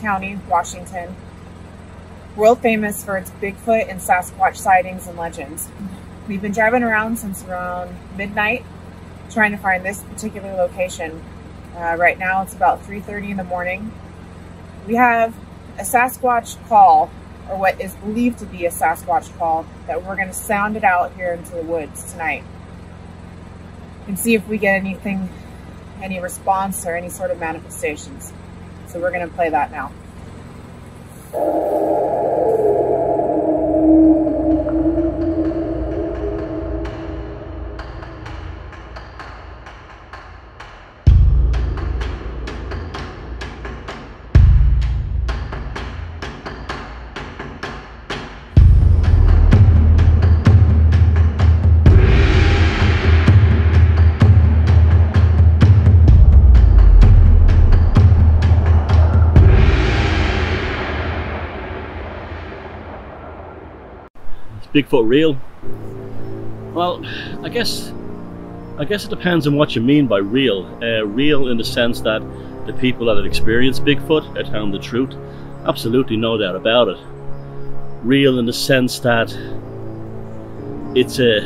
County, Washington, world famous for its Bigfoot and Sasquatch sightings and legends. We've been driving around since around midnight trying to find this particular location. Uh, right now it's about 3.30 in the morning. We have a Sasquatch call, or what is believed to be a Sasquatch call, that we're going to sound it out here into the woods tonight and see if we get anything, any response or any sort of manifestations. So we're going to play that now. Bigfoot real? Well, I guess I guess it depends on what you mean by real. Uh, real in the sense that the people that have experienced Bigfoot are telling the truth. Absolutely no doubt about it. Real in the sense that it's a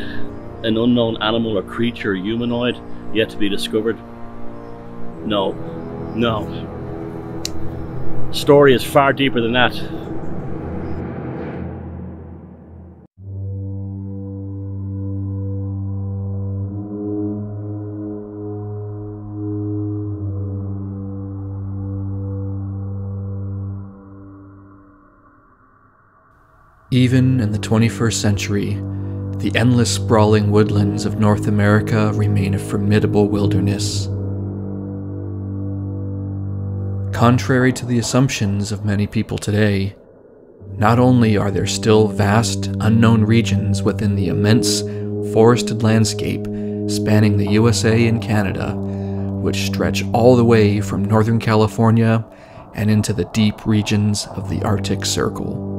an unknown animal or creature, humanoid, yet to be discovered. No. No. Story is far deeper than that. Even in the 21st century, the endless sprawling woodlands of North America remain a formidable wilderness. Contrary to the assumptions of many people today, not only are there still vast, unknown regions within the immense forested landscape spanning the USA and Canada, which stretch all the way from Northern California and into the deep regions of the Arctic Circle.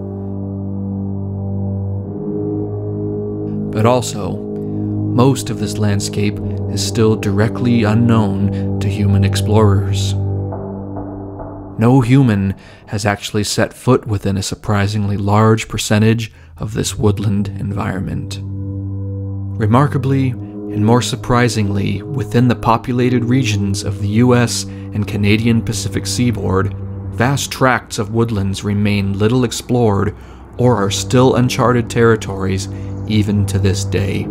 But also, most of this landscape is still directly unknown to human explorers. No human has actually set foot within a surprisingly large percentage of this woodland environment. Remarkably, and more surprisingly, within the populated regions of the US and Canadian Pacific seaboard, vast tracts of woodlands remain little explored or are still uncharted territories even to this day.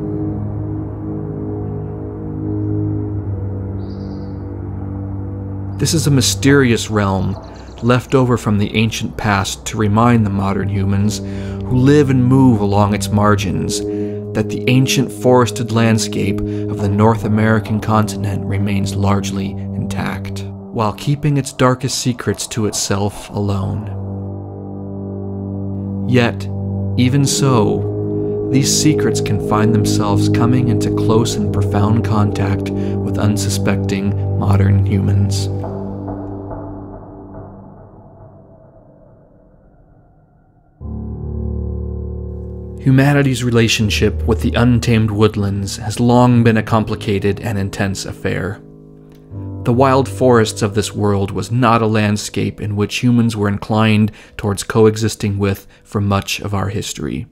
This is a mysterious realm left over from the ancient past to remind the modern humans who live and move along its margins that the ancient forested landscape of the North American continent remains largely intact, while keeping its darkest secrets to itself alone. Yet, even so, these secrets can find themselves coming into close and profound contact with unsuspecting modern humans. Humanity's relationship with the untamed woodlands has long been a complicated and intense affair. The wild forests of this world was not a landscape in which humans were inclined towards coexisting with for much of our history.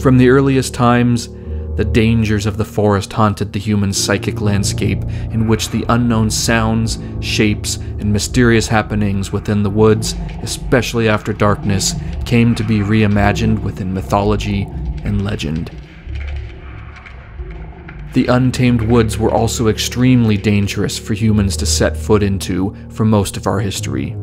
From the earliest times, the dangers of the forest haunted the human psychic landscape, in which the unknown sounds, shapes, and mysterious happenings within the woods, especially after darkness, came to be reimagined within mythology and legend. The untamed woods were also extremely dangerous for humans to set foot into for most of our history.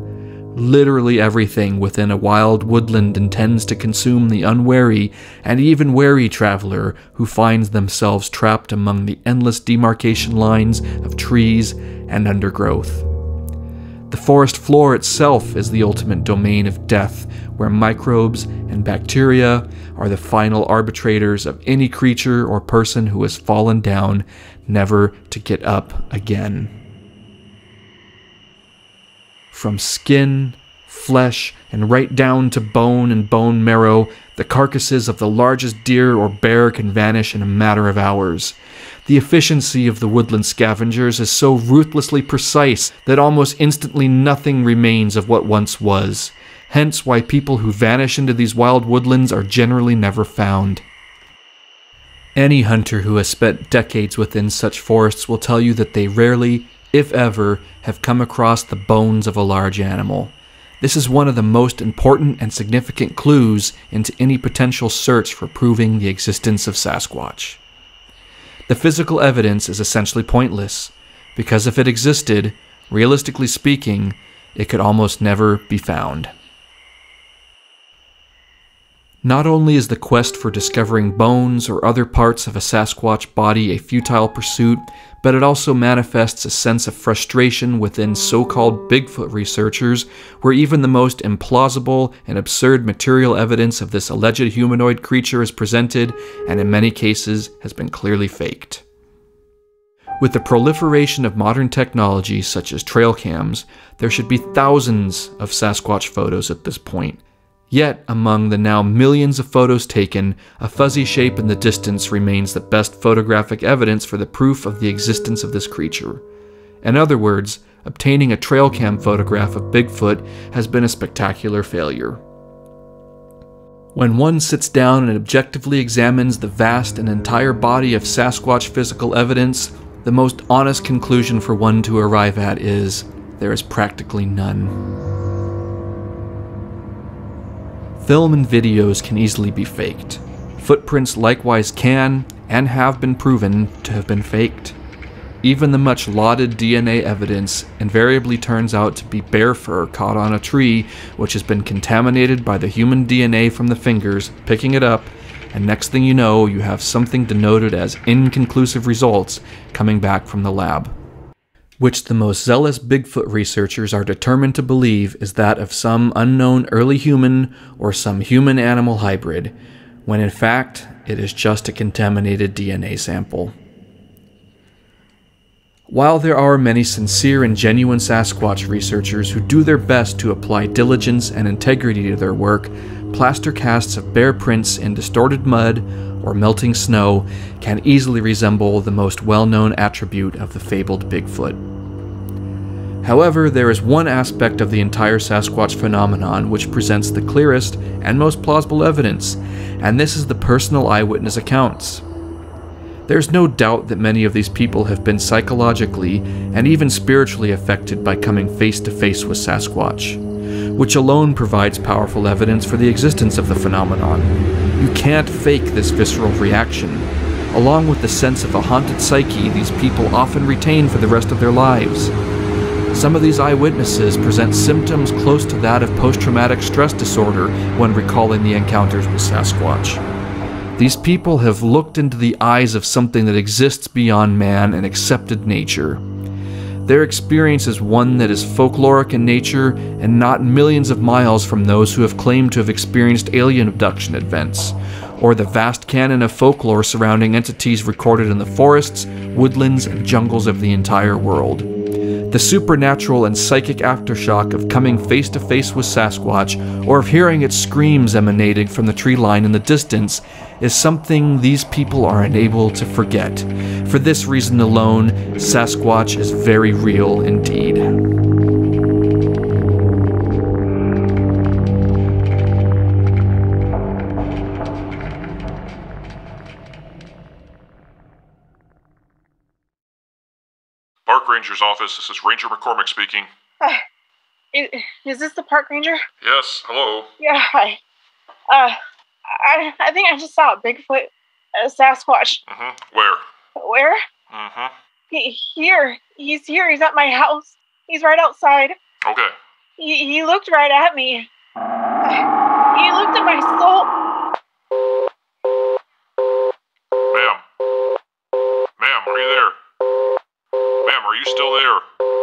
Literally everything within a wild woodland intends to consume the unwary and even wary traveler who finds themselves trapped among the endless demarcation lines of trees and undergrowth. The forest floor itself is the ultimate domain of death, where microbes and bacteria are the final arbitrators of any creature or person who has fallen down, never to get up again. From skin, flesh, and right down to bone and bone marrow, the carcasses of the largest deer or bear can vanish in a matter of hours. The efficiency of the woodland scavengers is so ruthlessly precise that almost instantly nothing remains of what once was. Hence why people who vanish into these wild woodlands are generally never found. Any hunter who has spent decades within such forests will tell you that they rarely, if ever, have come across the bones of a large animal. This is one of the most important and significant clues into any potential search for proving the existence of Sasquatch. The physical evidence is essentially pointless, because if it existed, realistically speaking, it could almost never be found. Not only is the quest for discovering bones or other parts of a Sasquatch body a futile pursuit, but it also manifests a sense of frustration within so called Bigfoot researchers, where even the most implausible and absurd material evidence of this alleged humanoid creature is presented, and in many cases has been clearly faked. With the proliferation of modern technology such as trail cams, there should be thousands of Sasquatch photos at this point, Yet, among the now millions of photos taken, a fuzzy shape in the distance remains the best photographic evidence for the proof of the existence of this creature. In other words, obtaining a trail cam photograph of Bigfoot has been a spectacular failure. When one sits down and objectively examines the vast and entire body of Sasquatch physical evidence, the most honest conclusion for one to arrive at is there is practically none. Film and videos can easily be faked. Footprints likewise can, and have been proven, to have been faked. Even the much lauded DNA evidence invariably turns out to be bear fur caught on a tree, which has been contaminated by the human DNA from the fingers, picking it up, and next thing you know, you have something denoted as inconclusive results coming back from the lab which the most zealous Bigfoot researchers are determined to believe is that of some unknown early human or some human animal hybrid, when in fact it is just a contaminated DNA sample. While there are many sincere and genuine Sasquatch researchers who do their best to apply diligence and integrity to their work, plaster casts of bear prints in distorted mud or melting snow can easily resemble the most well known attribute of the fabled Bigfoot. However, there is one aspect of the entire Sasquatch phenomenon which presents the clearest and most plausible evidence, and this is the personal eyewitness accounts. There's no doubt that many of these people have been psychologically and even spiritually affected by coming face to face with Sasquatch, which alone provides powerful evidence for the existence of the phenomenon. You can't fake this visceral reaction. Along with the sense of a haunted psyche these people often retain for the rest of their lives. Some of these eyewitnesses present symptoms close to that of post traumatic stress disorder when recalling the encounters with Sasquatch. These people have looked into the eyes of something that exists beyond man and accepted nature. Their experience is one that is folkloric in nature and not millions of miles from those who have claimed to have experienced alien abduction events, or the vast canon of folklore surrounding entities recorded in the forests, woodlands, and jungles of the entire world. The supernatural and psychic aftershock of coming face to face with Sasquatch, or of hearing its screams emanating from the tree line in the distance, is something these people are unable to forget. For this reason alone, Sasquatch is very real indeed. Ranger's office. This is Ranger McCormick speaking. Uh, is, is this the park ranger? Yes, hello. Yeah, hi. Uh, I, I think I just saw a Bigfoot, a Sasquatch. Mm-hmm. Where? Where? Mm-hmm. He, here. He's here. He's at my house. He's right outside. Okay. He, he looked right at me. He looked at my soul. Still there.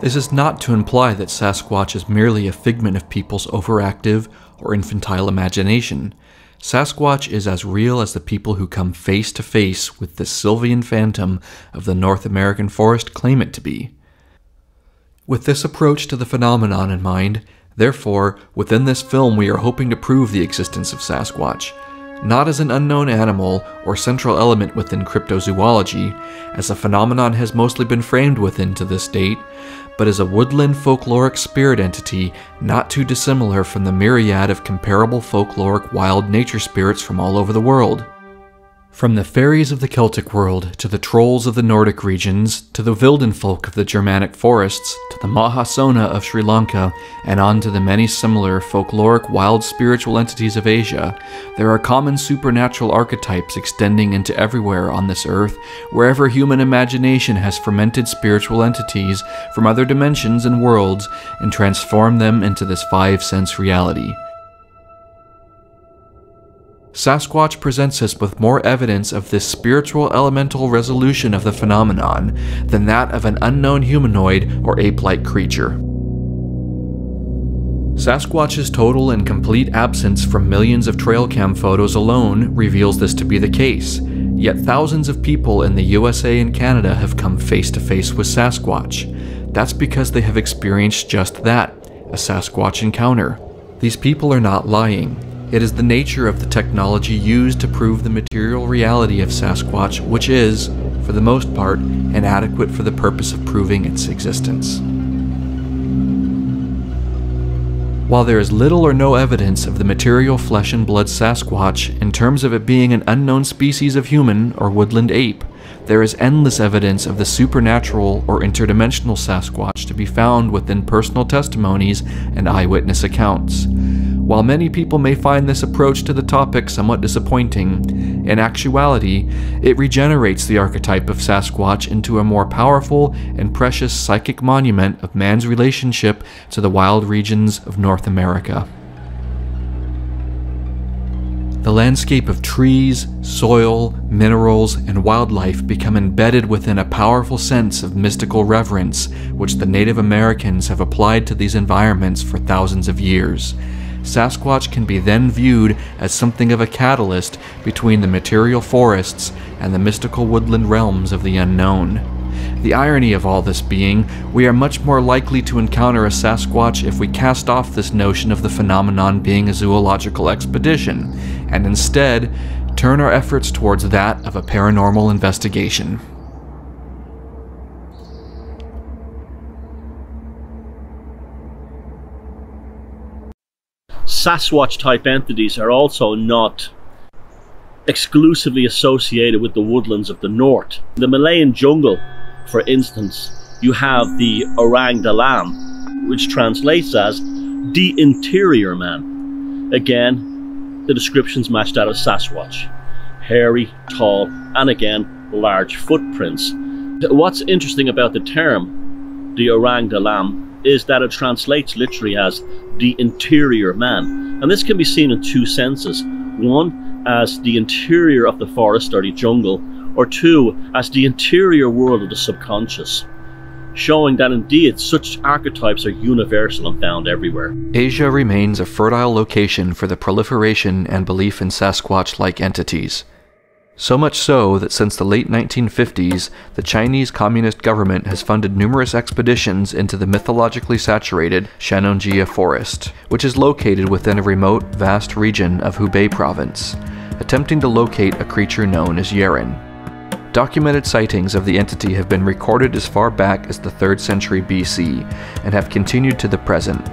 This is not to imply that Sasquatch is merely a figment of people's overactive or infantile imagination. Sasquatch is as real as the people who come face to face with the Sylvian phantom of the North American forest claim it to be. With this approach to the phenomenon in mind, therefore, within this film we are hoping to prove the existence of Sasquatch, not as an unknown animal or central element within cryptozoology, as the phenomenon has mostly been framed within to this date, but as a woodland folkloric spirit entity not too dissimilar from the myriad of comparable folkloric wild nature spirits from all over the world. From the fairies of the Celtic world, to the trolls of the Nordic regions, to the Wildenfolk of the Germanic forests, to the Mahasona of Sri Lanka, and on to the many similar folkloric wild spiritual entities of Asia, there are common supernatural archetypes extending into everywhere on this earth, wherever human imagination has fermented spiritual entities from other dimensions and worlds and transformed them into this five sense reality. Sasquatch presents us with more evidence of this spiritual elemental resolution of the phenomenon than that of an unknown humanoid or ape like creature. Sasquatch's total and complete absence from millions of trail cam photos alone reveals this to be the case, yet thousands of people in the USA and Canada have come face to face with Sasquatch. That's because they have experienced just that a Sasquatch encounter. These people are not lying. It is the nature of the technology used to prove the material reality of Sasquatch which is, for the most part, inadequate for the purpose of proving its existence. While there is little or no evidence of the material flesh and blood Sasquatch in terms of it being an unknown species of human or woodland ape, there is endless evidence of the supernatural or interdimensional Sasquatch to be found within personal testimonies and eyewitness accounts. While many people may find this approach to the topic somewhat disappointing, in actuality, it regenerates the archetype of Sasquatch into a more powerful and precious psychic monument of man's relationship to the wild regions of North America. The landscape of trees, soil, minerals, and wildlife become embedded within a powerful sense of mystical reverence which the Native Americans have applied to these environments for thousands of years. Sasquatch can be then viewed as something of a catalyst between the material forests and the mystical woodland realms of the unknown. The irony of all this being, we are much more likely to encounter a Sasquatch if we cast off this notion of the phenomenon being a zoological expedition, and instead turn our efforts towards that of a paranormal investigation. Sasquatch type entities are also not exclusively associated with the woodlands of the north. In the Malayan jungle, for instance, you have the Orang Dalam, which translates as the interior man. Again, the descriptions match that of Sasquatch. Hairy, tall, and again, large footprints. What's interesting about the term, the Orang Dalam, is that it translates literally as the interior man. And this can be seen in two senses. One, as the interior of the forest or the jungle, or two, as the interior world of the subconscious, showing that indeed such archetypes are universal and found everywhere. Asia remains a fertile location for the proliferation and belief in Sasquatch like entities. So much so that since the late 1950s, the Chinese Communist government has funded numerous expeditions into the mythologically saturated Shennongjia Forest, which is located within a remote, vast region of Hubei province, attempting to locate a creature known as Yeren. Documented sightings of the entity have been recorded as far back as the 3rd century BC and have continued to the present,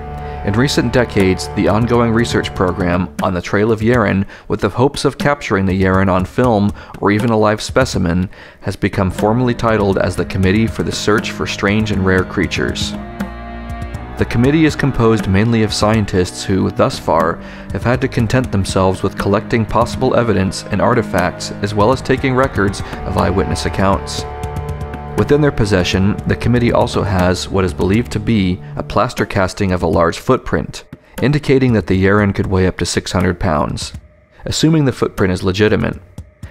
in recent decades, the ongoing research program on the Trail of Yeren, with the hopes of capturing the Yeren on film or even a live specimen, has become formally titled as the Committee for the Search for Strange and Rare Creatures. The committee is composed mainly of scientists who, thus far, have had to content themselves with collecting possible evidence and artifacts as well as taking records of eyewitness accounts. Within their possession, the committee also has what is believed to be a plaster casting of a large footprint, indicating that the Yeren could weigh up to 600 pounds. Assuming the footprint is legitimate,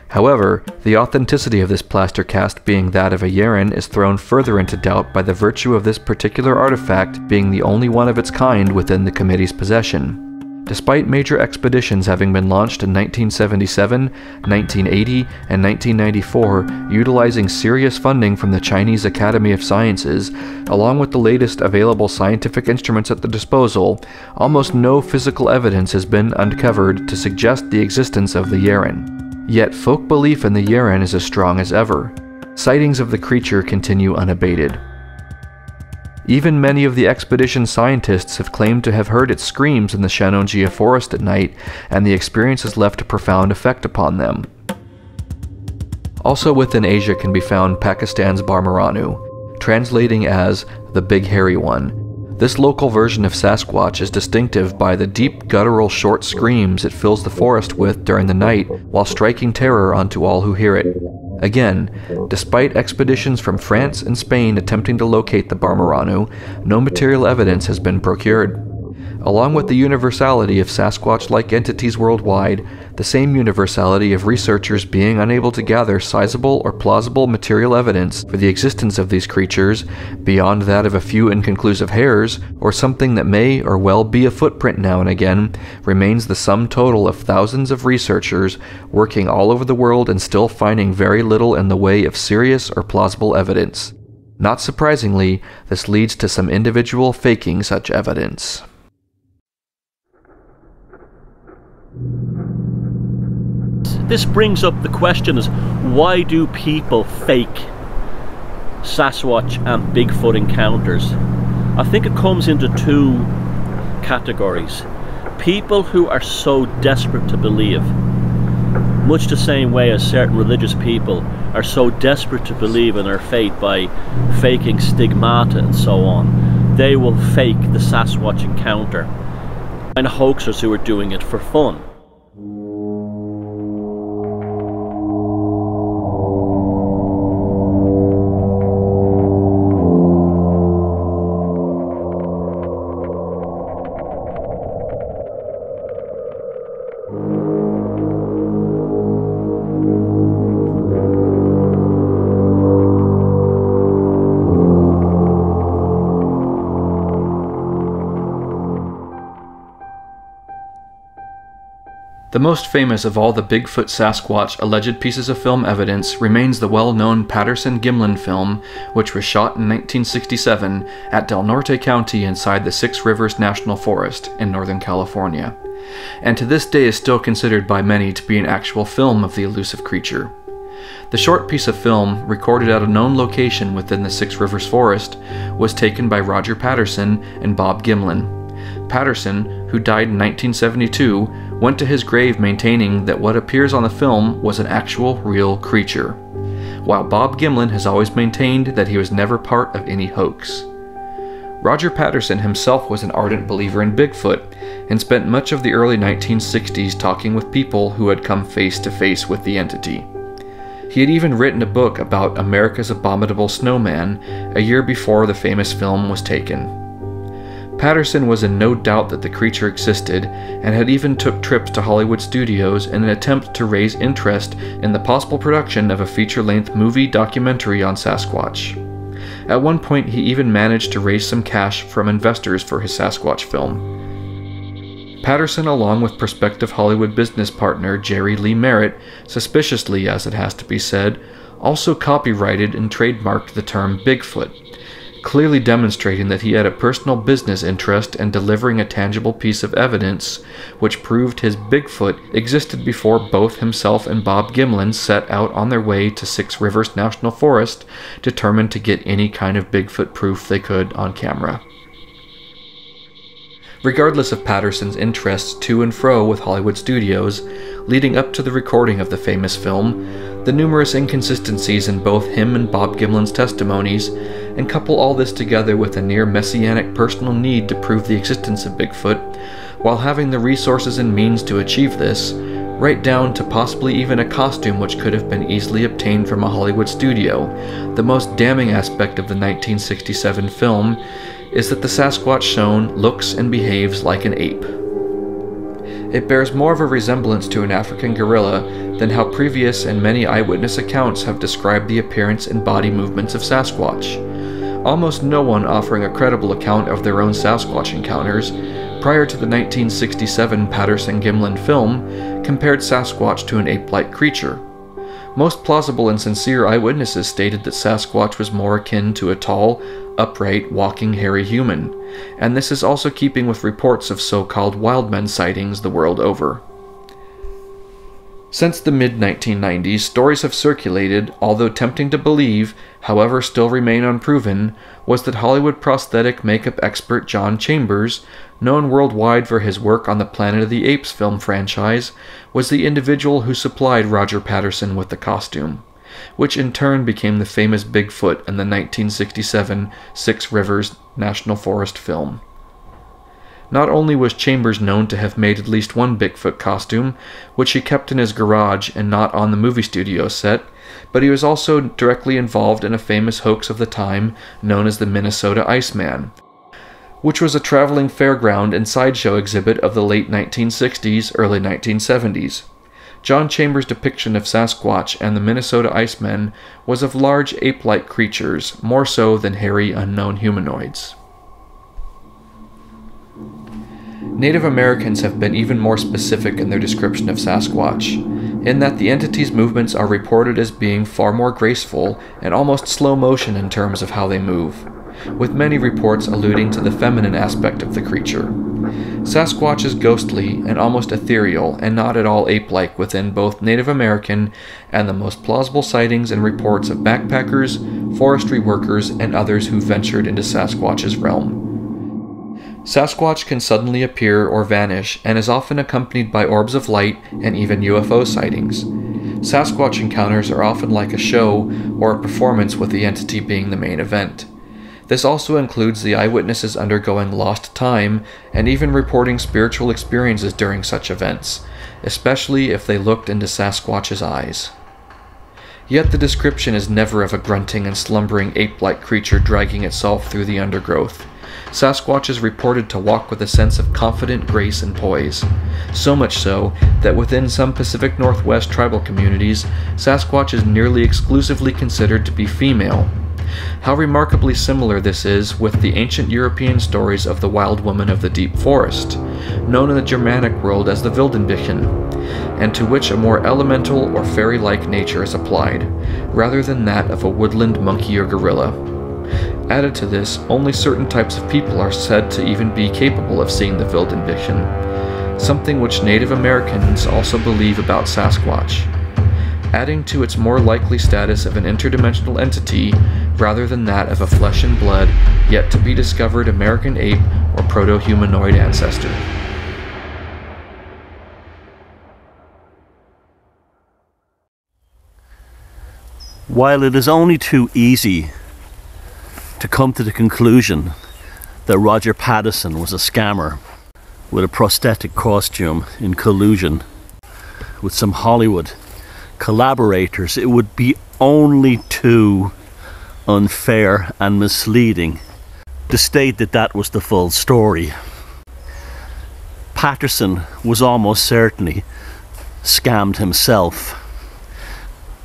However, the authenticity of this plaster cast being that of a Yeren is thrown further into doubt by the virtue of this particular artifact being the only one of its kind within the committee's possession. Despite major expeditions having been launched in 1977, 1980, and 1994, utilizing serious funding from the Chinese Academy of Sciences, along with the latest available scientific instruments at the disposal, almost no physical evidence has been uncovered to suggest the existence of the Yeren. Yet folk belief in the Yeren is as strong as ever. Sightings of the creature continue unabated. Even many of the expedition scientists have claimed to have heard its screams in the Shennongjia forest at night, and the experience has left a profound effect upon them. Also within Asia can be found Pakistan's Barmaranu, translating as the Big Hairy One. This local version of Sasquatch is distinctive by the deep guttural short screams it fills the forest with during the night while striking terror onto all who hear it. Again, despite expeditions from France and Spain attempting to locate the Barmaranu, no material evidence has been procured. Along with the universality of Sasquatch like entities worldwide, the same universality of researchers being unable to gather sizable or plausible material evidence for the existence of these creatures beyond that of a few inconclusive hairs, or something that may or well be a footprint now and again, remains the sum total of thousands of researchers working all over the world and still finding very little in the way of serious or plausible evidence. Not surprisingly, this leads to some individual faking such evidence. This brings up the question is why do people fake Sasquatch and Bigfoot encounters? I think it comes into two categories. People who are so desperate to believe, much the same way as certain religious people are so desperate to believe in their faith by faking stigmata and so on, they will fake the Sasquatch encounter. And hoaxers who are doing it for fun. Most famous of all the Bigfoot Sasquatch alleged pieces of film evidence remains the well known Patterson Gimlin film, which was shot in 1967 at Del Norte County inside the Six Rivers National Forest in Northern California, and to this day is still considered by many to be an actual film of the elusive creature. The short piece of film, recorded at a known location within the Six Rivers Forest, was taken by Roger Patterson and Bob Gimlin. Patterson, who died in 1972, went to his grave maintaining that what appears on the film was an actual, real creature, while Bob Gimlin has always maintained that he was never part of any hoax. Roger Patterson himself was an ardent believer in Bigfoot and spent much of the early 1960s talking with people who had come face to face with the entity. He had even written a book about America's Abominable Snowman a year before the famous film was taken. Patterson was in no doubt that the creature existed and had even took trips to Hollywood studios in an attempt to raise interest in the possible production of a feature-length movie documentary on Sasquatch. At one point, he even managed to raise some cash from investors for his Sasquatch film. Patterson, along with prospective Hollywood business partner Jerry Lee Merritt, suspiciously as it has to be said, also copyrighted and trademarked the term Bigfoot, clearly demonstrating that he had a personal business interest in delivering a tangible piece of evidence which proved his Bigfoot existed before both himself and Bob Gimlin set out on their way to Six Rivers National Forest, determined to get any kind of Bigfoot proof they could on camera. Regardless of Patterson's interests to and fro with Hollywood studios, leading up to the recording of the famous film, the numerous inconsistencies in both him and Bob Gimlin's testimonies, and couple all this together with a near messianic personal need to prove the existence of Bigfoot, while having the resources and means to achieve this, right down to possibly even a costume which could have been easily obtained from a Hollywood studio. The most damning aspect of the 1967 film is that the Sasquatch shown looks and behaves like an ape. It bears more of a resemblance to an African gorilla than how previous and many eyewitness accounts have described the appearance and body movements of Sasquatch. Almost no one offering a credible account of their own Sasquatch encounters prior to the 1967 Patterson Gimlin film compared Sasquatch to an ape like creature. Most plausible and sincere eyewitnesses stated that Sasquatch was more akin to a tall, upright, walking hairy human, and this is also keeping with reports of so called wildmen sightings the world over. Since the mid 1990s, stories have circulated, although tempting to believe, however still remain unproven, was that Hollywood prosthetic makeup expert John Chambers, known worldwide for his work on the Planet of the Apes film franchise, was the individual who supplied Roger Patterson with the costume, which in turn became the famous Bigfoot in the 1967 Six Rivers National Forest film. Not only was Chambers known to have made at least one Bigfoot costume, which he kept in his garage and not on the movie studio set, but he was also directly involved in a famous hoax of the time known as the Minnesota Iceman, which was a traveling fairground and sideshow exhibit of the late 1960s, early 1970s. John Chambers' depiction of Sasquatch and the Minnesota Icemen was of large ape like creatures, more so than hairy unknown humanoids. Native Americans have been even more specific in their description of Sasquatch, in that the entity's movements are reported as being far more graceful and almost slow motion in terms of how they move, with many reports alluding to the feminine aspect of the creature. Sasquatch is ghostly and almost ethereal and not at all ape like within both Native American and the most plausible sightings and reports of backpackers, forestry workers, and others who ventured into Sasquatch's realm. Sasquatch can suddenly appear or vanish and is often accompanied by orbs of light and even UFO sightings. Sasquatch encounters are often like a show or a performance with the entity being the main event. This also includes the eyewitnesses undergoing lost time and even reporting spiritual experiences during such events, especially if they looked into Sasquatch's eyes. Yet the description is never of a grunting and slumbering ape like creature dragging itself through the undergrowth. Sasquatch is reported to walk with a sense of confident grace and poise. So much so that within some Pacific Northwest tribal communities, Sasquatch is nearly exclusively considered to be female. How remarkably similar this is with the ancient European stories of the wild woman of the deep forest, known in the Germanic world as the Wildenbüchen, and to which a more elemental or fairy like nature is applied, rather than that of a woodland monkey or gorilla. Added to this, only certain types of people are said to even be capable of seeing the Wildenbüchen, something which Native Americans also believe about Sasquatch, adding to its more likely status of an interdimensional entity rather than that of a flesh and blood, yet to be discovered American ape or proto humanoid ancestor. While it is only too easy to come to the conclusion that Roger Patterson was a scammer with a prosthetic costume in collusion with some Hollywood collaborators, it would be only too unfair and misleading to state that that was the full story. Patterson was almost certainly scammed himself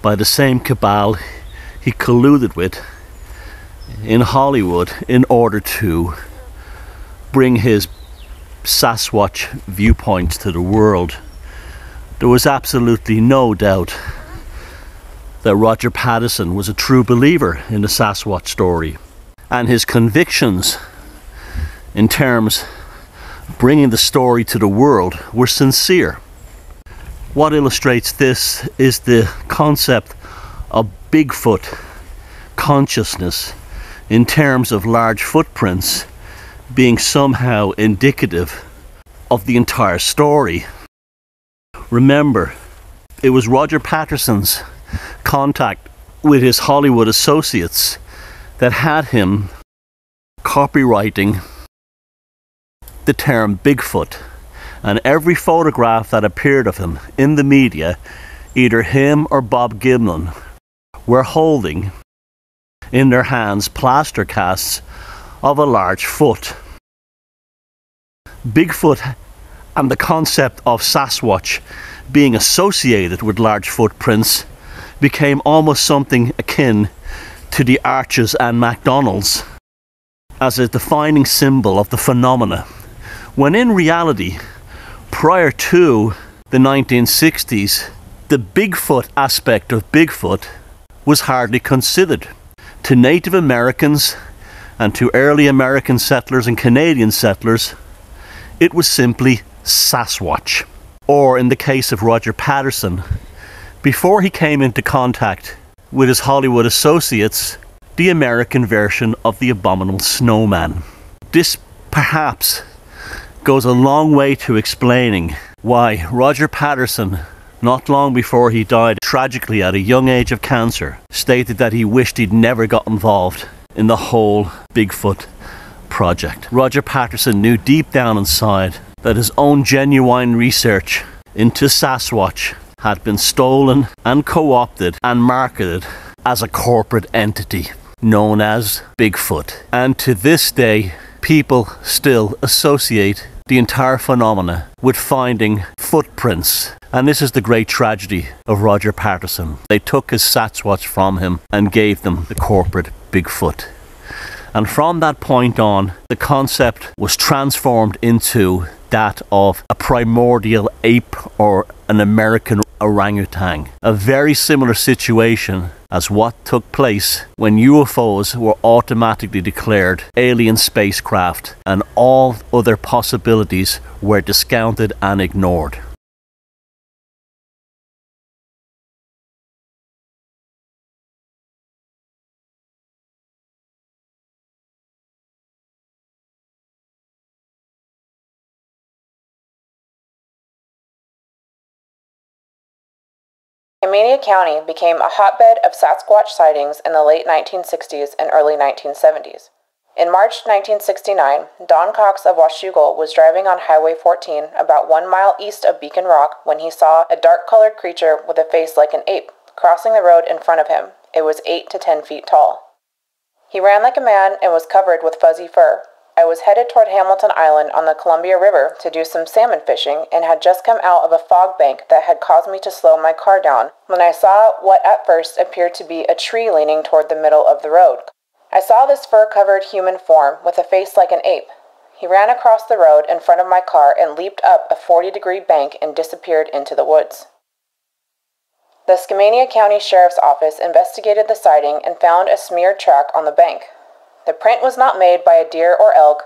by the same cabal he colluded with in Hollywood in order to bring his Sasquatch viewpoint to the world. There was absolutely no doubt that Roger Patterson was a true believer in the Sasquatch story and his convictions in terms of bringing the story to the world were sincere. What illustrates this is the concept of Bigfoot consciousness in terms of large footprints being somehow indicative of the entire story. Remember, it was Roger Patterson's contact with his Hollywood associates that had him copyrighting the term Bigfoot. And every photograph that appeared of him in the media, either him or Bob Gimlin, were holding in their hands plaster casts of a large foot. Bigfoot and the concept of Sasquatch being associated with large footprints became almost something akin to the arches and McDonald's as a defining symbol of the phenomena, when in reality, prior to the 1960s, the Bigfoot aspect of Bigfoot was hardly considered. To Native Americans and to early American settlers and Canadian settlers, it was simply Sasquatch. Or in the case of Roger Patterson, before he came into contact with his Hollywood associates, the American version of the abominable snowman. This perhaps goes a long way to explaining why Roger Patterson, not long before he died tragically at a young age of cancer, stated that he wished he'd never got involved in the whole Bigfoot project. Roger Patterson knew deep down inside that his own genuine research into Sasquatch had been stolen and co opted and marketed as a corporate entity known as Bigfoot. And to this day, people still associate the entire phenomena with finding footprints. And this is the great tragedy of Roger Patterson. They took his Sasquatch from him and gave them the corporate Bigfoot. And from that point on, the concept was transformed into that of a primordial ape or an American orangutan. A very similar situation as what took place when UFOs were automatically declared alien spacecraft and all other possibilities were discounted and ignored. Skamania County became a hotbed of Sasquatch sightings in the late 1960s and early 1970s. In March 1969, Don Cox of Washougal was driving on Highway 14 about one mile east of Beacon Rock when he saw a dark colored creature with a face like an ape crossing the road in front of him. It was 8 to 10 feet tall. He ran like a man and was covered with fuzzy fur, I was headed toward Hamilton Island on the Columbia River to do some salmon fishing and had just come out of a fog bank that had caused me to slow my car down when I saw what at first appeared to be a tree leaning toward the middle of the road. I saw this fur covered human form with a face like an ape. He ran across the road in front of my car and leaped up a 40 degree bank and disappeared into the woods. The Skamania County Sheriff's Office investigated the sighting and found a smeared track on the bank. The print was not made by a deer or elk,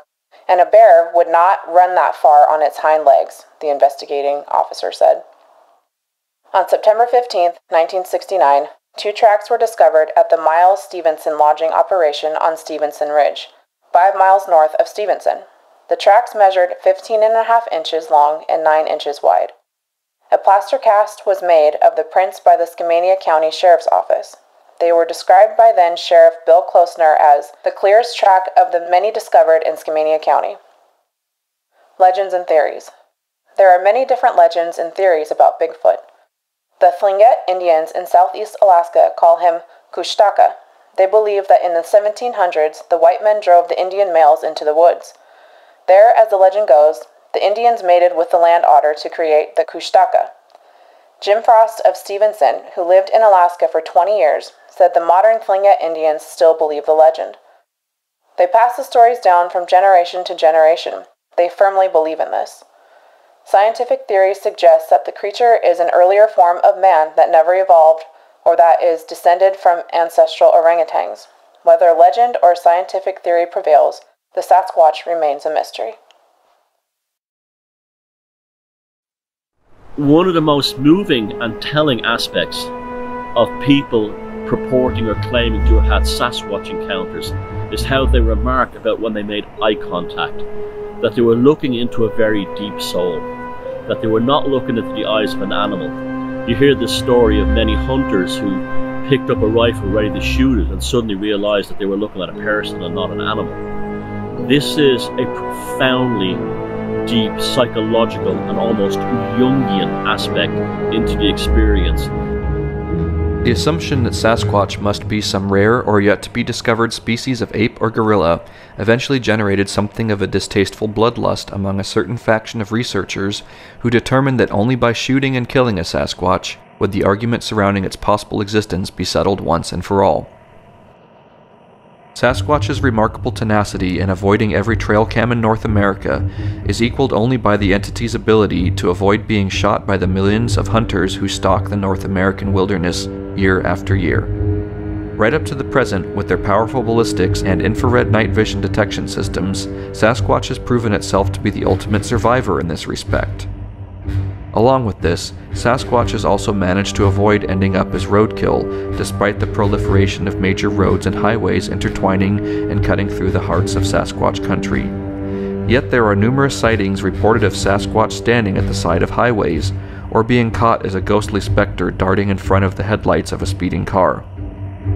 and a bear would not run that far on its hind legs, the investigating officer said. On September 15, 1969, two tracks were discovered at the Miles Stevenson lodging operation on Stevenson Ridge, five miles north of Stevenson. The tracks measured 15 and a half inches long and 9 inches wide. A plaster cast was made of the prints by the Skamania County Sheriff's Office. They were described by then Sheriff Bill Closner as the clearest track of the many discovered in Skamania County. Legends and Theories There are many different legends and theories about Bigfoot. The Tlingit Indians in southeast Alaska call him Kushtaka. They believe that in the 1700s, the white men drove the Indian males into the woods. There, as the legend goes, the Indians mated with the land otter to create the Kushtaka. Jim Frost of Stevenson, who lived in Alaska for 20 years, said the modern Tlingit Indians still believe the legend. They pass the stories down from generation to generation. They firmly believe in this. Scientific theory suggests that the creature is an earlier form of man that never evolved or that is descended from ancestral orangutans. Whether legend or scientific theory prevails, the Sasquatch remains a mystery. One of the most moving and telling aspects of people purporting or claiming to have had Sasquatch encounters is how they remark about when they made eye contact, that they were looking into a very deep soul, that they were not looking into the eyes of an animal. You hear the story of many hunters who picked up a rifle ready to shoot it and suddenly realized that they were looking at a person and not an animal. This is a profoundly deep psychological and almost Jungian aspect into the experience The assumption that Sasquatch must be some rare or yet to be discovered species of ape or gorilla eventually generated something of a distasteful bloodlust among a certain faction of researchers who determined that only by shooting and killing a Sasquatch would the argument surrounding its possible existence be settled once and for all. Sasquatch's remarkable tenacity in avoiding every trail cam in North America is equaled only by the entity's ability to avoid being shot by the millions of hunters who stalk the North American wilderness year after year. Right up to the present, with their powerful ballistics and infrared night vision detection systems, Sasquatch has proven itself to be the ultimate survivor in this respect. Along with this, Sasquatches also manage to avoid ending up as roadkill, despite the proliferation of major roads and highways intertwining and cutting through the hearts of Sasquatch country. Yet there are numerous sightings reported of Sasquatch standing at the side of highways, or being caught as a ghostly specter darting in front of the headlights of a speeding car.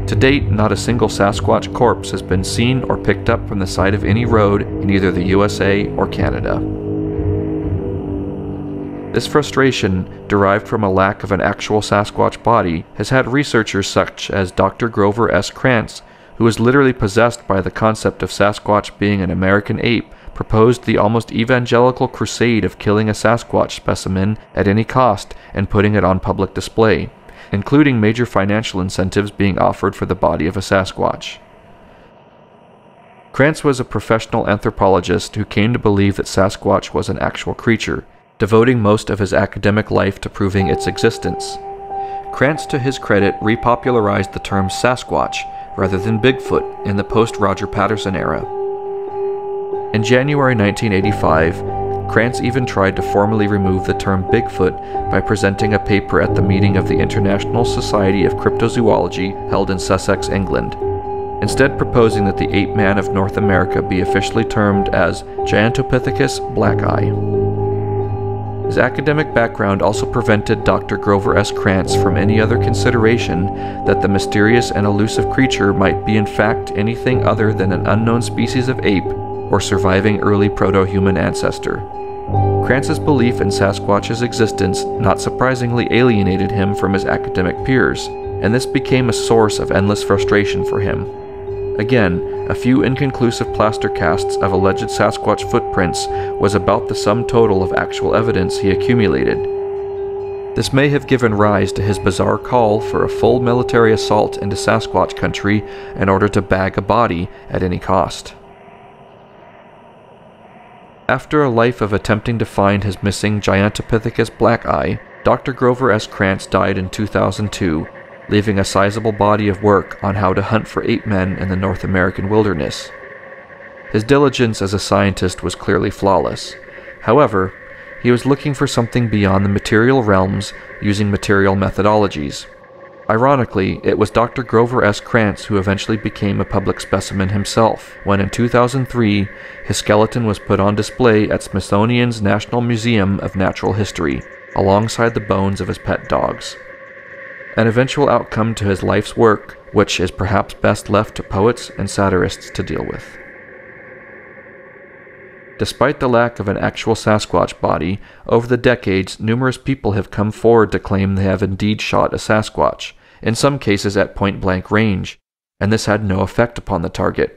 To date, not a single Sasquatch corpse has been seen or picked up from the side of any road in either the USA or Canada. This frustration, derived from a lack of an actual Sasquatch body, has had researchers such as Dr. Grover S. Krantz, who is literally possessed by the concept of Sasquatch being an American ape, proposed the almost evangelical crusade of killing a Sasquatch specimen at any cost and putting it on public display, including major financial incentives being offered for the body of a Sasquatch. Krantz was a professional anthropologist who came to believe that Sasquatch was an actual creature, devoting most of his academic life to proving its existence. Krantz, to his credit, repopularized the term Sasquatch rather than Bigfoot in the post Roger Patterson era. In January 1985, Krantz even tried to formally remove the term Bigfoot by presenting a paper at the meeting of the International Society of Cryptozoology held in Sussex, England, instead proposing that the ape man of North America be officially termed as Gigantopithecus blacki. His academic background also prevented Dr. Grover S. Krantz from any other consideration that the mysterious and elusive creature might be in fact anything other than an unknown species of ape or surviving early proto human ancestor. Krantz's belief in Sasquatch's existence not surprisingly alienated him from his academic peers, and this became a source of endless frustration for him. Again, a few inconclusive plaster casts of alleged Sasquatch footprints was about the sum total of actual evidence he accumulated. This may have given rise to his bizarre call for a full military assault into Sasquatch country in order to bag a body at any cost. After a life of attempting to find his missing Gigantopithecus blacki, Dr. Grover S. Krantz died in 2002 leaving a sizable body of work on how to hunt for ape men in the North American wilderness. His diligence as a scientist was clearly flawless. However, he was looking for something beyond the material realms using material methodologies. Ironically, it was Dr. Grover S. Krantz who eventually became a public specimen himself, when in 2003 his skeleton was put on display at Smithsonian's National Museum of Natural History, alongside the bones of his pet dogs an eventual outcome to his life's work, which is perhaps best left to poets and satirists to deal with. Despite the lack of an actual Sasquatch body, over the decades, numerous people have come forward to claim they have indeed shot a Sasquatch, in some cases at point blank range, and this had no effect upon the target.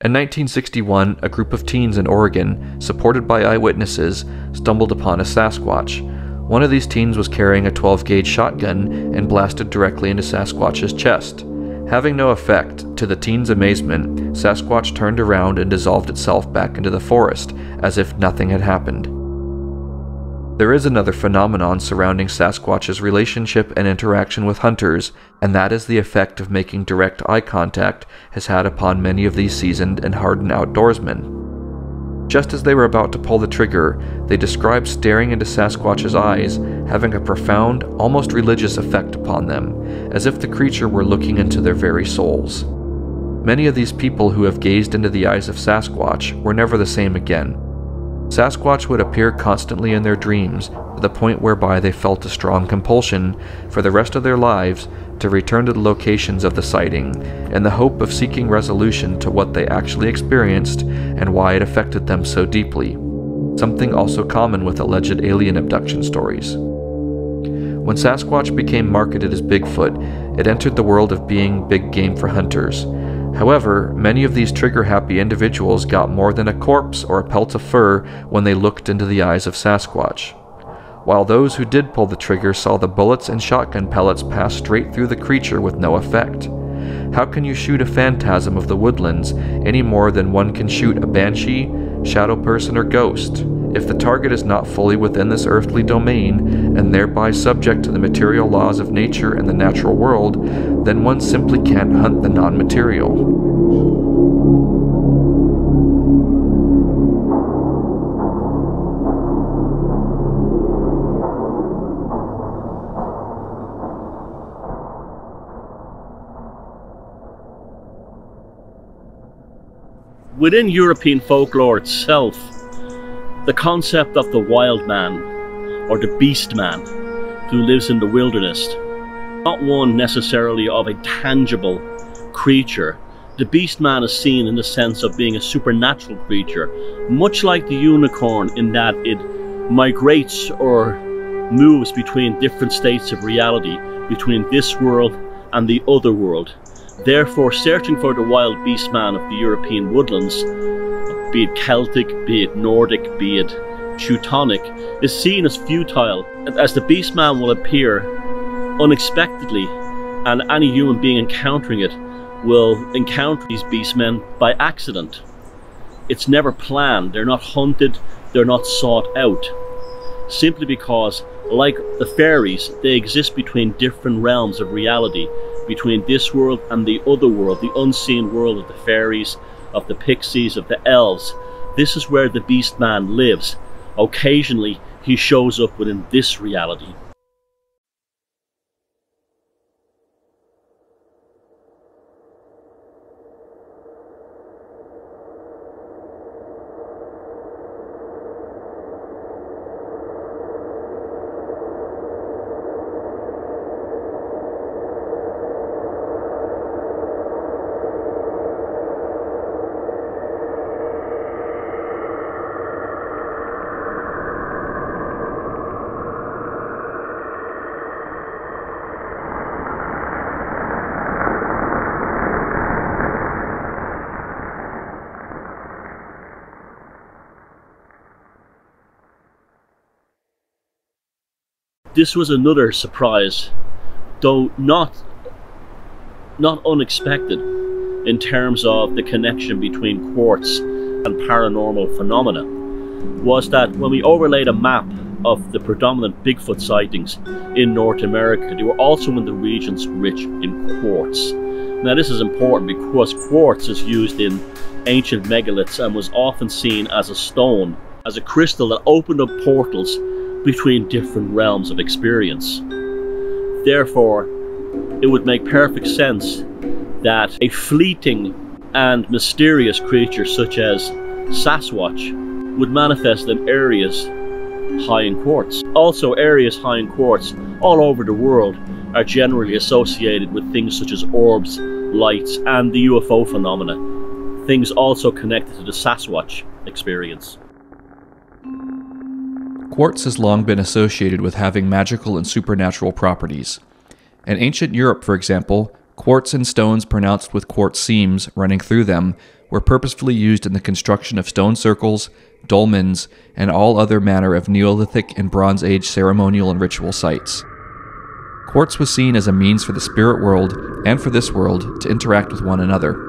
In 1961, a group of teens in Oregon, supported by eyewitnesses, stumbled upon a Sasquatch, one of these teens was carrying a 12 gauge shotgun and blasted directly into Sasquatch's chest. Having no effect, to the teen's amazement, Sasquatch turned around and dissolved itself back into the forest, as if nothing had happened. There is another phenomenon surrounding Sasquatch's relationship and interaction with hunters, and that is the effect of making direct eye contact has had upon many of these seasoned and hardened outdoorsmen. Just as they were about to pull the trigger, they described staring into Sasquatch's eyes having a profound, almost religious effect upon them, as if the creature were looking into their very souls. Many of these people who have gazed into the eyes of Sasquatch were never the same again. Sasquatch would appear constantly in their dreams, to the point whereby they felt a strong compulsion, for the rest of their lives, to return to the locations of the sighting in the hope of seeking resolution to what they actually experienced and why it affected them so deeply, something also common with alleged alien abduction stories. When Sasquatch became marketed as Bigfoot, it entered the world of being big game for hunters. However, many of these trigger happy individuals got more than a corpse or a pelt of fur when they looked into the eyes of Sasquatch. While those who did pull the trigger saw the bullets and shotgun pellets pass straight through the creature with no effect. How can you shoot a phantasm of the woodlands any more than one can shoot a banshee, shadow person, or ghost? If the target is not fully within this earthly domain, and thereby subject to the material laws of nature and the natural world, then one simply can't hunt the non material. Within European folklore itself, the concept of the wild man or the beast man who lives in the wilderness, not one necessarily of a tangible creature. The beast man is seen in the sense of being a supernatural creature, much like the unicorn in that it migrates or moves between different states of reality, between this world and the other world. Therefore, searching for the wild beast man of the European woodlands, be it Celtic, be it Nordic, be it Teutonic, is seen as futile, as the beast man will appear unexpectedly, and any human being encountering it will encounter these beastmen by accident. It's never planned, they're not hunted, they're not sought out. Simply because, like the fairies, they exist between different realms of reality between this world and the other world, the unseen world of the fairies, of the pixies, of the elves. This is where the beast man lives. Occasionally, he shows up within this reality. This was another surprise, though not not unexpected in terms of the connection between quartz and paranormal phenomena, was that when we overlaid a map of the predominant Bigfoot sightings in North America, they were also in the regions rich in quartz. Now this is important because quartz is used in ancient megaliths and was often seen as a stone, as a crystal that opened up portals between different realms of experience. Therefore, it would make perfect sense that a fleeting and mysterious creature such as Sasquatch would manifest in areas high in quartz. Also, areas high in quartz all over the world are generally associated with things such as orbs, lights, and the UFO phenomena, things also connected to the Sasquatch experience. Quartz has long been associated with having magical and supernatural properties. In ancient Europe, for example, quartz and stones pronounced with quartz seams running through them were purposefully used in the construction of stone circles, dolmens, and all other manner of Neolithic and Bronze Age ceremonial and ritual sites. Quartz was seen as a means for the spirit world and for this world to interact with one another.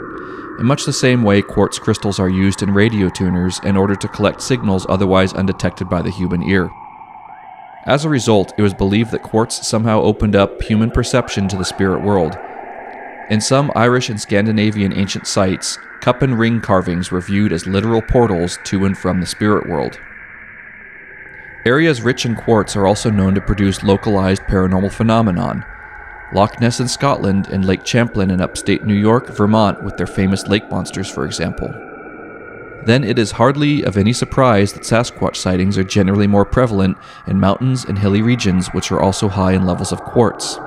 In much the same way, quartz crystals are used in radio tuners in order to collect signals otherwise undetected by the human ear. As a result, it was believed that quartz somehow opened up human perception to the spirit world. In some Irish and Scandinavian ancient sites, cup and ring carvings were viewed as literal portals to and from the spirit world. Areas rich in quartz are also known to produce localized paranormal phenomenon, Loch Ness in Scotland, and Lake Champlain in upstate New York, Vermont, with their famous lake monsters, for example. Then it is hardly of any surprise that Sasquatch sightings are generally more prevalent in mountains and hilly regions which are also high in levels of quartz.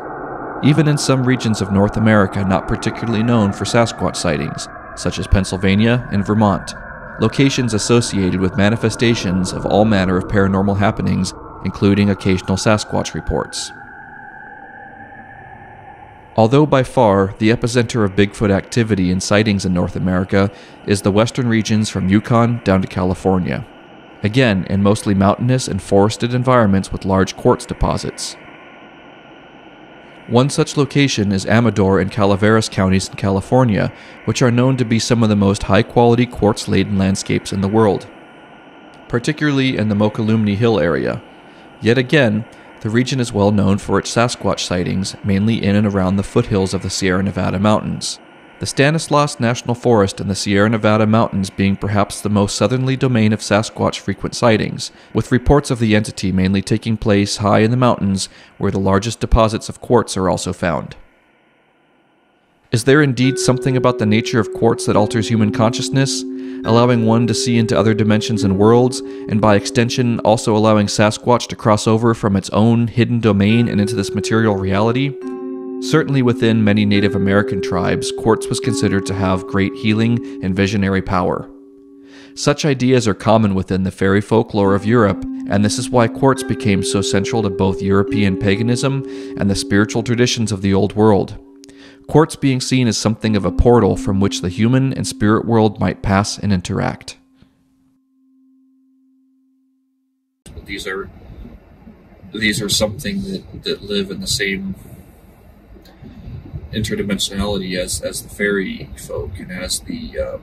Even in some regions of North America not particularly known for Sasquatch sightings, such as Pennsylvania and Vermont, locations associated with manifestations of all manner of paranormal happenings, including occasional Sasquatch reports. Although by far the epicenter of Bigfoot activity and sightings in North America is the western regions from Yukon down to California. Again, in mostly mountainous and forested environments with large quartz deposits. One such location is Amador and Calaveras counties in California, which are known to be some of the most high quality quartz laden landscapes in the world, particularly in the Mokelumne Hill area. Yet again, the region is well known for its Sasquatch sightings, mainly in and around the foothills of the Sierra Nevada mountains. The Stanislaus National Forest and the Sierra Nevada mountains being perhaps the most southerly domain of Sasquatch frequent sightings, with reports of the entity mainly taking place high in the mountains where the largest deposits of quartz are also found. Is there indeed something about the nature of quartz that alters human consciousness, allowing one to see into other dimensions and worlds, and by extension also allowing Sasquatch to cross over from its own hidden domain and into this material reality? Certainly within many Native American tribes, quartz was considered to have great healing and visionary power. Such ideas are common within the fairy folklore of Europe, and this is why quartz became so central to both European paganism and the spiritual traditions of the Old World. Quartz being seen as something of a portal from which the human and spirit world might pass and interact. These are these are something that, that live in the same interdimensionality as as the fairy folk and as the uh,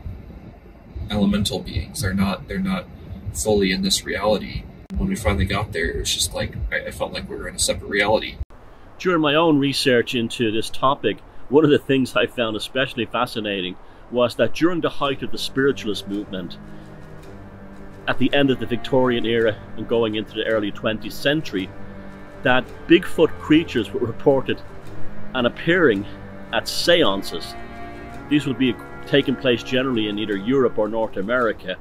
elemental beings. They're not they're not fully in this reality. When we finally got there, it was just like I, I felt like we were in a separate reality. During my own research into this topic, one of the things I found especially fascinating was that during the height of the spiritualist movement, at the end of the Victorian era and going into the early 20th century, that Bigfoot creatures were reported and appearing at seances. These would be taking place generally in either Europe or North America,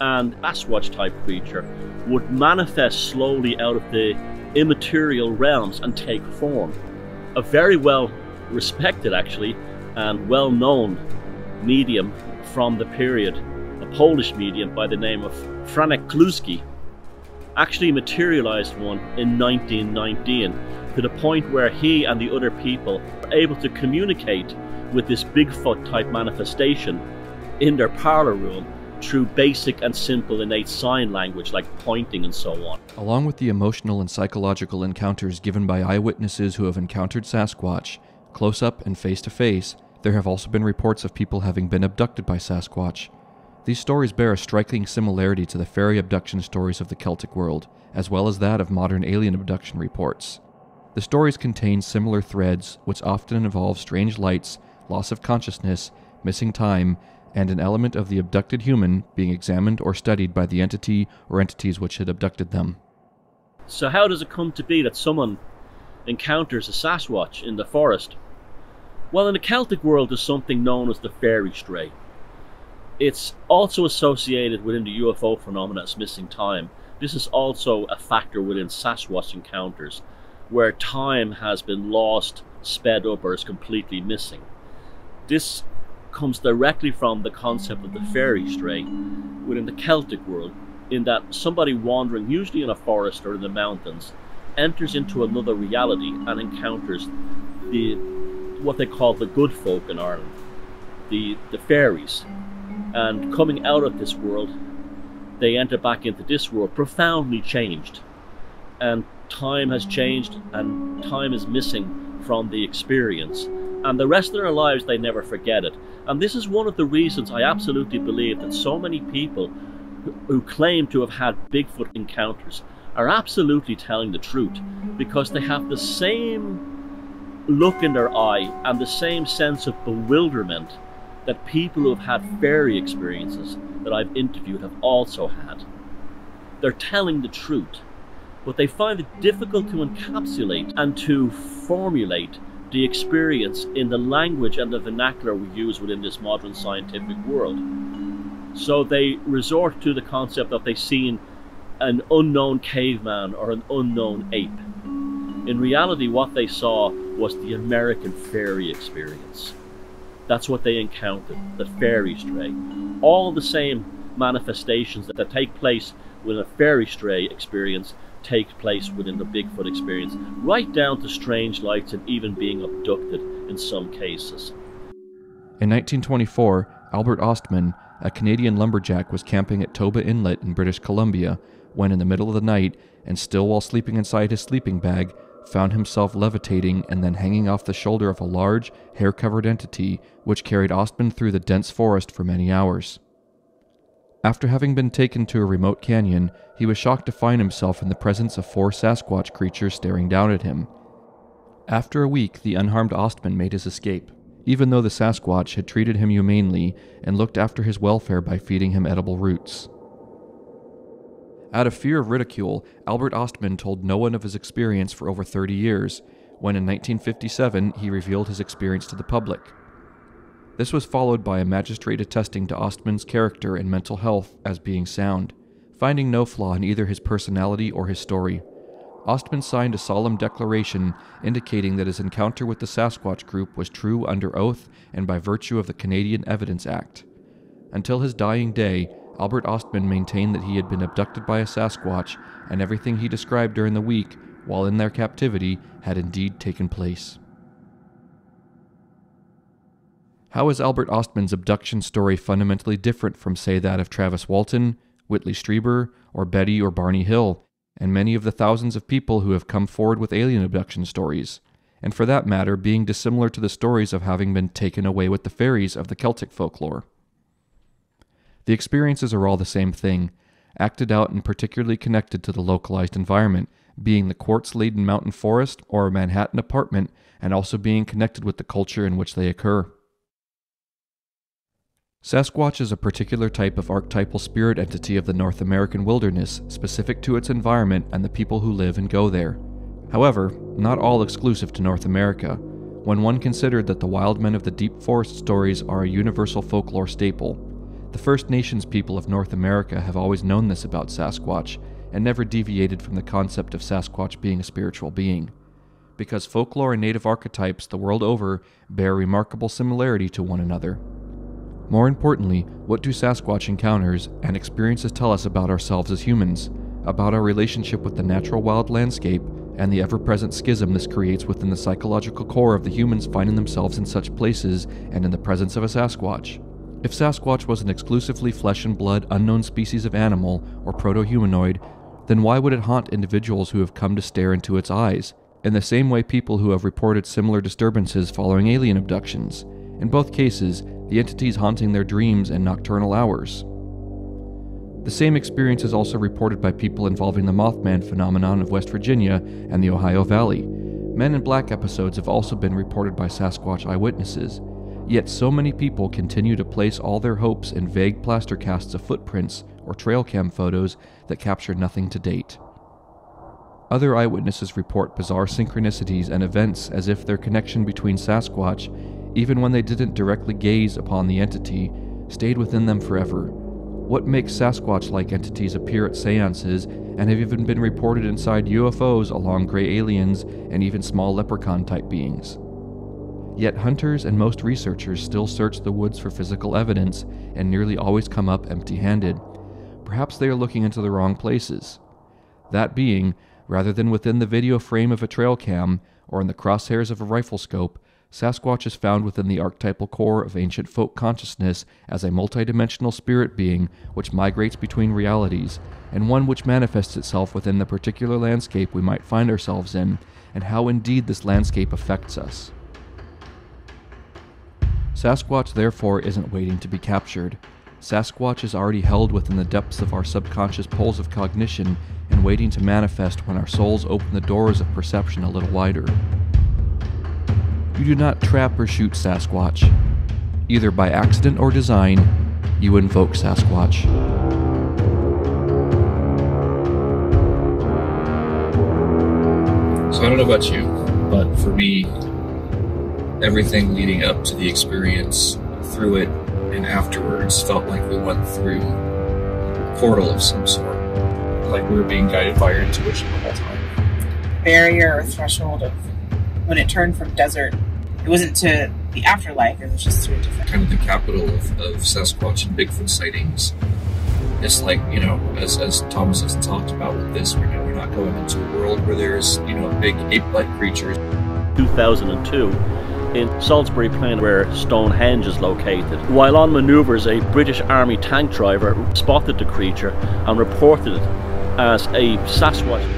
and Sasquatch type creature would manifest slowly out of the immaterial realms and take form. A very well respected, actually, and well known medium from the period, a Polish medium by the name of Franek Kluski, actually materialized one in 1919 to the point where he and the other people were able to communicate with this Bigfoot type manifestation in their parlor room through basic and simple innate sign language like pointing and so on. Along with the emotional and psychological encounters given by eyewitnesses who have encountered Sasquatch, close up and face to face, there have also been reports of people having been abducted by Sasquatch. These stories bear a striking similarity to the fairy abduction stories of the Celtic world, as well as that of modern alien abduction reports. The stories contain similar threads, which often involve strange lights, loss of consciousness, missing time, and an element of the abducted human being examined or studied by the entity or entities which had abducted them. So, how does it come to be that someone encounters a Sasquatch in the forest? Well, in the Celtic world, there's something known as the fairy stray. It's also associated within the UFO phenomena as missing time. This is also a factor within Sasquatch encounters, where time has been lost, sped up, or is completely missing. This comes directly from the concept of the fairy stray within the Celtic world, in that somebody wandering, usually in a forest or in the mountains, enters into another reality and encounters the what they call the good folk in Ireland, the the fairies, and coming out of this world, they enter back into this world profoundly changed, and time has changed, and time is missing from the experience, and the rest of their lives they never forget it. And this is one of the reasons I absolutely believe that so many people who claim to have had Bigfoot encounters are absolutely telling the truth because they have the same look in their eye and the same sense of bewilderment that people who have had fairy experiences that I've interviewed have also had. They're telling the truth, but they find it difficult to encapsulate and to formulate the experience in the language and the vernacular we use within this modern scientific world. So they resort to the concept that they've seen an unknown caveman or an unknown ape. In reality, what they saw was the American fairy experience. That's what they encountered, the fairy stray. All the same manifestations that, that take place within a fairy stray experience take place within the Bigfoot experience, right down to strange lights and even being abducted in some cases. In 1924, Albert Ostman, a Canadian lumberjack, was camping at Toba Inlet in British Columbia when, in the middle of the night, and still while sleeping inside his sleeping bag, found himself levitating and then hanging off the shoulder of a large, hair covered entity which carried Ostman through the dense forest for many hours. After having been taken to a remote canyon, he was shocked to find himself in the presence of four Sasquatch creatures staring down at him. After a week, the unharmed Ostman made his escape, even though the Sasquatch had treated him humanely and looked after his welfare by feeding him edible roots. Out of fear of ridicule, Albert Ostman told no one of his experience for over 30 years, when in 1957 he revealed his experience to the public. This was followed by a magistrate attesting to Ostman's character and mental health as being sound, finding no flaw in either his personality or his story. Ostman signed a solemn declaration indicating that his encounter with the Sasquatch group was true under oath and by virtue of the Canadian Evidence Act. Until his dying day, Albert Ostman maintained that he had been abducted by a Sasquatch, and everything he described during the week, while in their captivity, had indeed taken place. How is Albert Ostman's abduction story fundamentally different from, say, that of Travis Walton, Whitley Strieber, or Betty or Barney Hill, and many of the thousands of people who have come forward with alien abduction stories, and for that matter, being dissimilar to the stories of having been taken away with the fairies of the Celtic folklore? The experiences are all the same thing, acted out and particularly connected to the localized environment, being the quartz laden mountain forest or a Manhattan apartment, and also being connected with the culture in which they occur. Sasquatch is a particular type of archetypal spirit entity of the North American wilderness, specific to its environment and the people who live and go there. However, not all exclusive to North America, when one considered that the wild men of the deep forest stories are a universal folklore staple. The First Nations people of North America have always known this about Sasquatch and never deviated from the concept of Sasquatch being a spiritual being. Because folklore and native archetypes the world over bear remarkable similarity to one another. More importantly, what do Sasquatch encounters and experiences tell us about ourselves as humans, about our relationship with the natural wild landscape, and the ever present schism this creates within the psychological core of the humans finding themselves in such places and in the presence of a Sasquatch? If Sasquatch was an exclusively flesh and blood unknown species of animal or proto humanoid, then why would it haunt individuals who have come to stare into its eyes, in the same way people who have reported similar disturbances following alien abductions? In both cases, the entities haunting their dreams and nocturnal hours. The same experience is also reported by people involving the Mothman phenomenon of West Virginia and the Ohio Valley. Men in Black episodes have also been reported by Sasquatch eyewitnesses, Yet so many people continue to place all their hopes in vague plaster casts of footprints or trail cam photos that capture nothing to date. Other eyewitnesses report bizarre synchronicities and events as if their connection between Sasquatch, even when they didn't directly gaze upon the entity, stayed within them forever. What makes Sasquatch like entities appear at seances and have even been reported inside UFOs along gray aliens and even small leprechaun type beings? Yet hunters and most researchers still search the woods for physical evidence and nearly always come up empty handed. Perhaps they are looking into the wrong places. That being, rather than within the video frame of a trail cam or in the crosshairs of a rifle scope, Sasquatch is found within the archetypal core of ancient folk consciousness as a multidimensional spirit being which migrates between realities, and one which manifests itself within the particular landscape we might find ourselves in, and how indeed this landscape affects us. Sasquatch therefore isn't waiting to be captured. Sasquatch is already held within the depths of our subconscious poles of cognition and waiting to manifest when our souls open the doors of perception a little wider. You do not trap or shoot Sasquatch. Either by accident or design, you invoke Sasquatch. So I don't know about you, but for me, everything leading up to the experience, through it, and afterwards felt like we went through a portal of some sort. Like we were being guided by our intuition the whole time. Barrier or threshold of when it turned from desert. It wasn't to the afterlife, it was just to a different. Kind of the capital of, of Sasquatch and Bigfoot sightings. It's like, you know, as, as Thomas has talked about with this, we're, we're not going into a world where there's, you know, big ape like creatures. 2002 in Salisbury Plain where Stonehenge is located. While on manoeuvres, a British Army tank driver spotted the creature and reported it as a Sasquatch